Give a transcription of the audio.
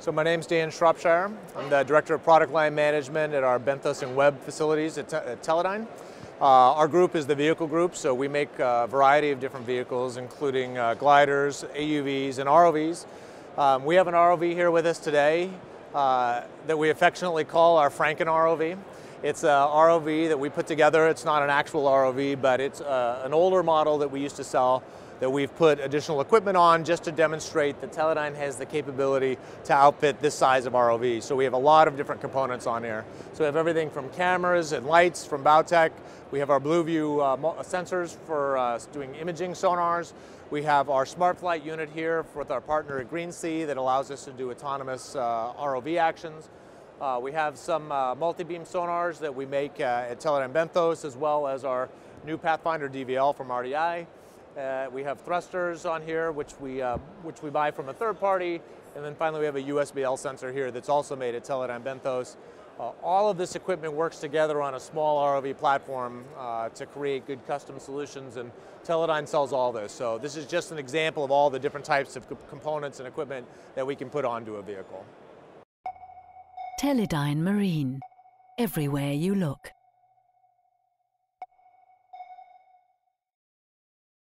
So my name's Dan Shropshire. I'm the Director of Product Line Management at our Benthos and Webb facilities at, at Teledyne. Uh, our group is the vehicle group, so we make a variety of different vehicles, including uh, gliders, AUVs, and ROVs. Um, we have an ROV here with us today uh, that we affectionately call our Franken ROV. It's a ROV that we put together. It's not an actual ROV, but it's uh, an older model that we used to sell that we've put additional equipment on just to demonstrate that Teledyne has the capability to outfit this size of ROV. So we have a lot of different components on here. So we have everything from cameras and lights from Bowtech. We have our BlueView uh, sensors for uh, doing imaging sonars. We have our smart flight unit here with our partner at Greensea that allows us to do autonomous uh, ROV actions. Uh, we have some uh, multi-beam sonars that we make uh, at Teledyne Benthos as well as our new Pathfinder DVL from RDI. Uh, we have thrusters on here, which we, uh, which we buy from a third party. And then finally, we have a USB-L sensor here that's also made at Teledyne Benthos. Uh, all of this equipment works together on a small ROV platform uh, to create good custom solutions, and Teledyne sells all this. So this is just an example of all the different types of components and equipment that we can put onto a vehicle. Teledyne Marine. Everywhere you look.